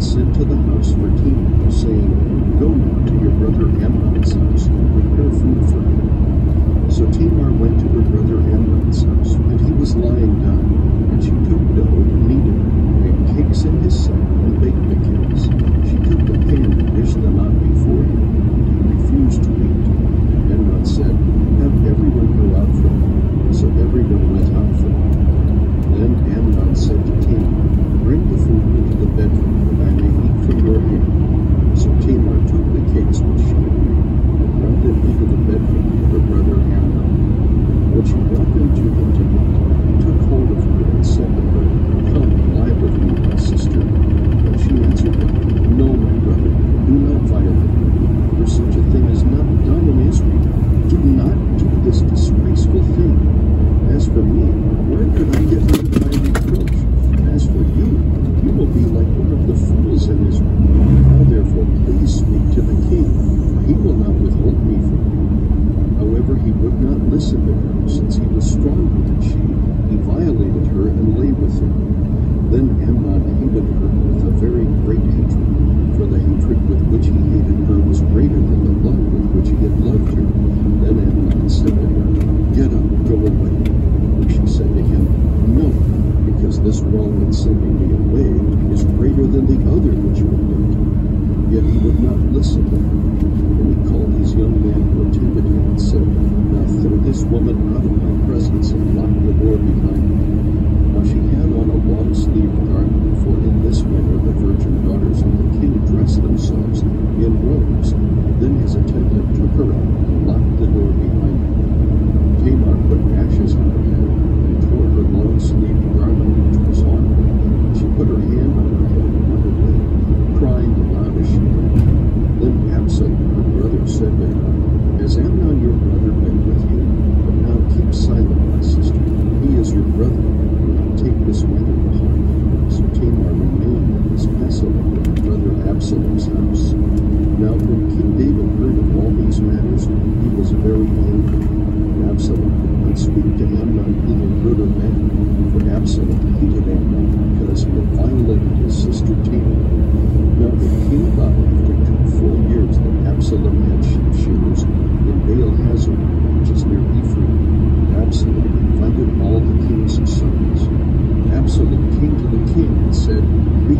sent to the house for tea, was saying, wrong in sending me away is greater than the other which would make. Yet he would not listen. And he called his young man Protagonites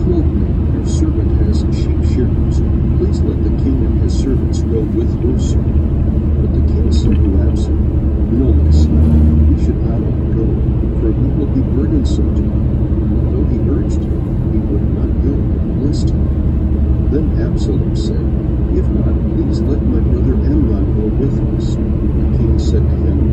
Clothed your servant has sheep shearers. Please let the king and his servants go with your servant. But the king said to Absalom, No, my son, we should not all go, for we will be burdensome to him. Though he urged him, he would not go, list him. Then Absalom said, If not, please let my brother Amnon go with us. The king said to him,